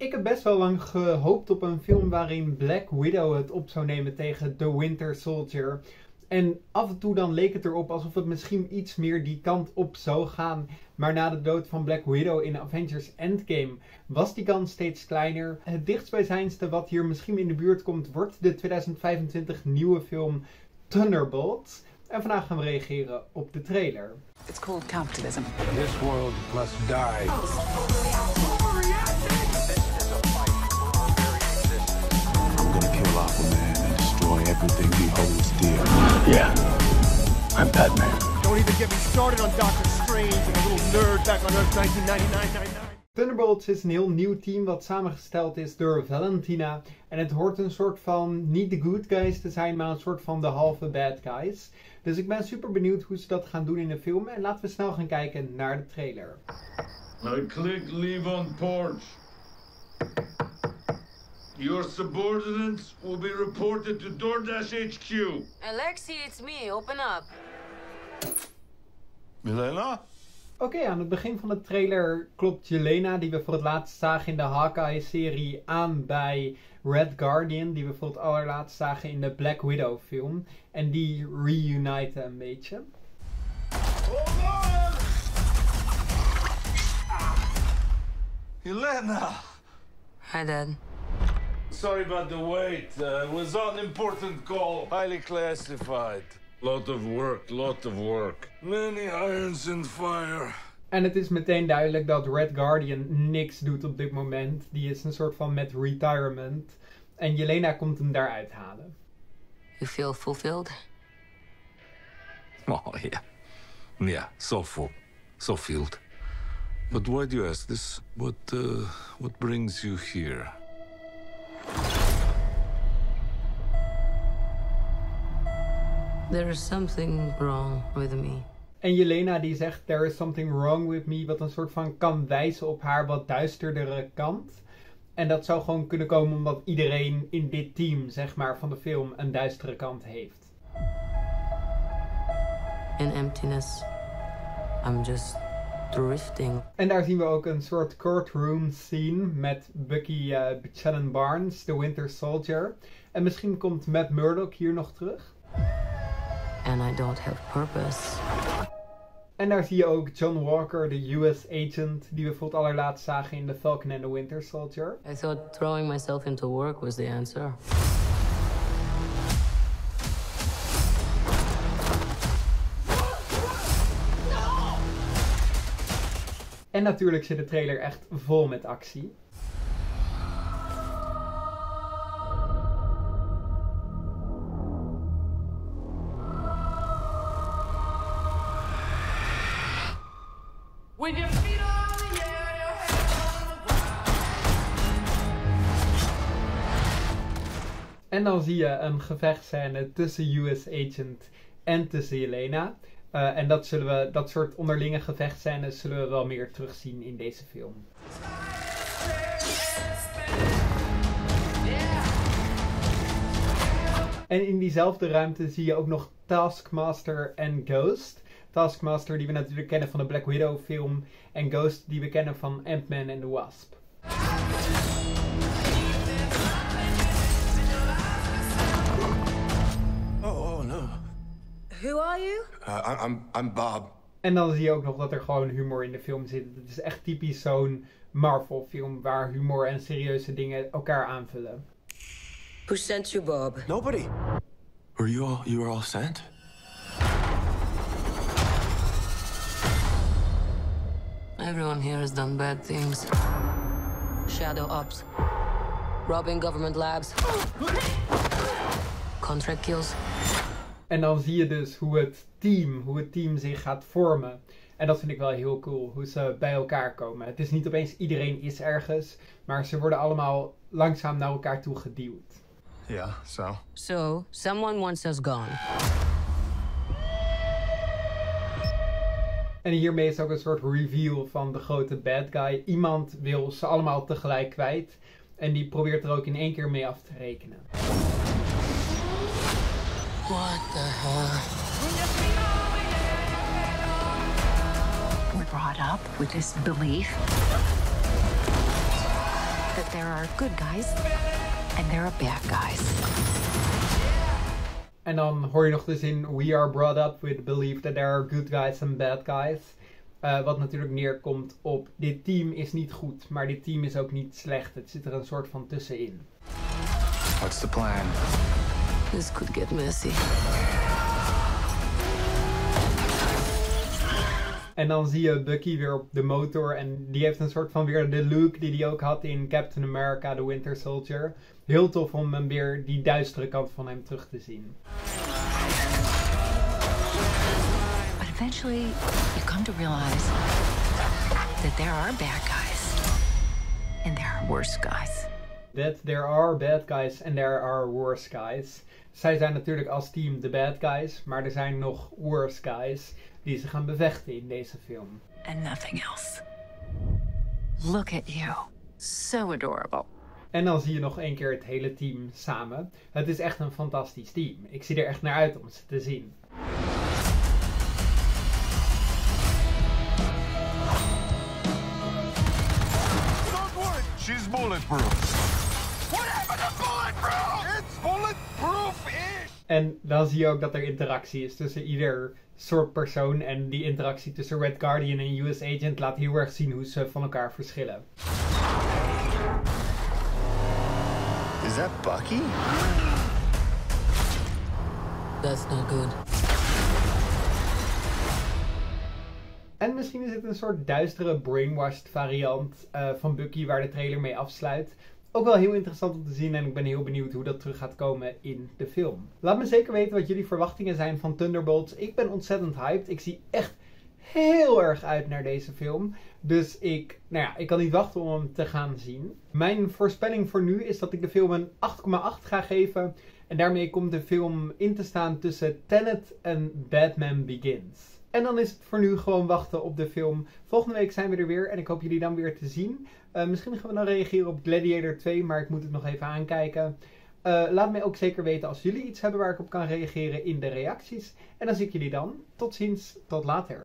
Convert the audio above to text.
Ik heb best wel lang gehoopt op een film waarin Black Widow het op zou nemen tegen The Winter Soldier. En af en toe dan leek het erop alsof het misschien iets meer die kant op zou gaan. Maar na de dood van Black Widow in Avengers Endgame was die kans steeds kleiner. Het dichtstbijzijnste wat hier misschien in de buurt komt wordt de 2025 nieuwe film Thunderbolt. En vandaag gaan we reageren op de trailer. It's called capitalism. This world must die. Everything he holds dear. Yeah. I'm Batman. Don't even get me started on Doctor Strange and a little nerd back on Earth 1999. Thunderbolts is een heel nieuw team wat samengesteld is door Valentina. En het hoort een soort van, niet de good guys te zijn, maar een soort van de halve bad guys. Dus ik ben super benieuwd hoe ze dat gaan doen in de film. En laten we snel gaan kijken naar de trailer. I click leave on porch. Your subordinates will be reported to DoorDash HQ. Alexi, it's me. Open up. Milena? Oké, aan het begin van de trailer klopt Jelena, die we voor het laatst zagen in de Hawkeye-serie, aan bij Red Guardian, die we voor het allerlaatst zagen in de Black Widow-film. En die reuniten een beetje. Milena! Hi, Dad. Sorry about the wait. Uh, it was an important call. Highly classified. Lot of work, lot of work. Many irons in fire. En het is meteen duidelijk dat Red Guardian niks doet op dit moment. Die is een soort van met retirement. En Jelena komt hem daaruit halen. You feel fulfilled? Oh, yeah. Yeah, so full. So filled. But why do you ask this? What, uh, what brings you here? There is something wrong with me. En Jelena die zegt there is something wrong with me. Wat een soort van kan wijzen op haar wat duisterdere kant. En dat zou gewoon kunnen komen omdat iedereen in dit team, zeg maar, van de film een duistere kant heeft. In emptiness, I'm just drifting. En daar zien we ook een soort courtroom scene met Bucky uh, Barnes, de Winter Soldier. En misschien komt Matt Murdock hier nog terug. And I don't have purpose. En daar zie je ook John Walker, de US agent, die we voor het allerlaatst zagen in The Falcon and the Winter Soldier. I thought throwing myself into work was the answer. En natuurlijk zit de trailer echt vol met actie. En dan zie je een gevechtscène tussen US agent en tussen Jelena. Uh, en dat, zullen we, dat soort onderlinge gevechtscènes zullen we wel meer terugzien in deze film. En in diezelfde ruimte zie je ook nog Taskmaster en Ghost. Taskmaster die we natuurlijk kennen van de Black Widow film. En Ghost die we kennen van Ant-Man and the Wasp. Who are you? Uh, I- I'm I'm Bob. En dan zie je ook nog dat er gewoon humor in de film zit. Het is echt typisch zo'n Marvel film waar humor en serieuze dingen elkaar aanvullen. Who sent you, Bob? Nobody. Were you all you were all sent? Everyone here has done bad things. Shadow ops. Robbing government labs. Contract kills. En dan zie je dus hoe het team, hoe het team zich gaat vormen. En dat vind ik wel heel cool, hoe ze bij elkaar komen. Het is niet opeens iedereen is ergens, maar ze worden allemaal langzaam naar elkaar toe geduwd. Yeah. So. So, someone wants us gone. En hiermee is ook een soort reveal van de grote bad guy. Iemand wil ze allemaal tegelijk kwijt. En die probeert er ook in één keer mee af te rekenen. What the hell? We're brought up with this belief that there are good guys and there are bad guys. En dan hoor je nog de zin: We are brought up with the belief that there are good guys and bad guys. Uh, wat natuurlijk neerkomt op: dit team is niet goed, maar dit team is ook niet slecht. Het zit er een soort van tussenin. What's the plan? This could get messy. En dan zie je Bucky weer op de motor. En die heeft een soort van weer de look die hij ook had in Captain America, The Winter Soldier. Heel tof om hem weer die duistere kant van hem terug te zien. But eventually, you come to realize that there are bad guys and there are worse guys. That there are bad guys and there are worse guys. Zij zijn natuurlijk als team de bad guys, maar er zijn nog worse guys die ze gaan bevechten in deze film. And nothing else. Look at you. So adorable. En dan zie je nog één keer het hele team samen. Het is echt een fantastisch team. Ik zie er echt naar uit om ze te zien. Don't worry. She's bulletproof. En dan zie je ook dat er interactie is tussen ieder soort persoon. En die interactie tussen Red Guardian en US Agent laat heel erg zien hoe ze van elkaar verschillen. Is that Bucky? That's not good. En misschien is het een soort duistere brainwashed variant uh, van Bucky waar de trailer mee afsluit. Ook wel heel interessant om te zien en ik ben heel benieuwd hoe dat terug gaat komen in de film. Laat me zeker weten wat jullie verwachtingen zijn van Thunderbolts. Ik ben ontzettend hyped. Ik zie echt heel erg uit naar deze film. Dus ik, nou ja, ik kan niet wachten om hem te gaan zien. Mijn voorspelling voor nu is dat ik de film een 8,8 ga geven. En daarmee komt de film in te staan tussen Tenet en Batman Begins. En dan is het voor nu gewoon wachten op de film. Volgende week zijn we er weer en ik hoop jullie dan weer te zien. Uh, misschien gaan we dan reageren op Gladiator 2, maar ik moet het nog even aankijken. Uh, laat mij ook zeker weten als jullie iets hebben waar ik op kan reageren in de reacties. En dan zie ik jullie dan. Tot ziens, tot later.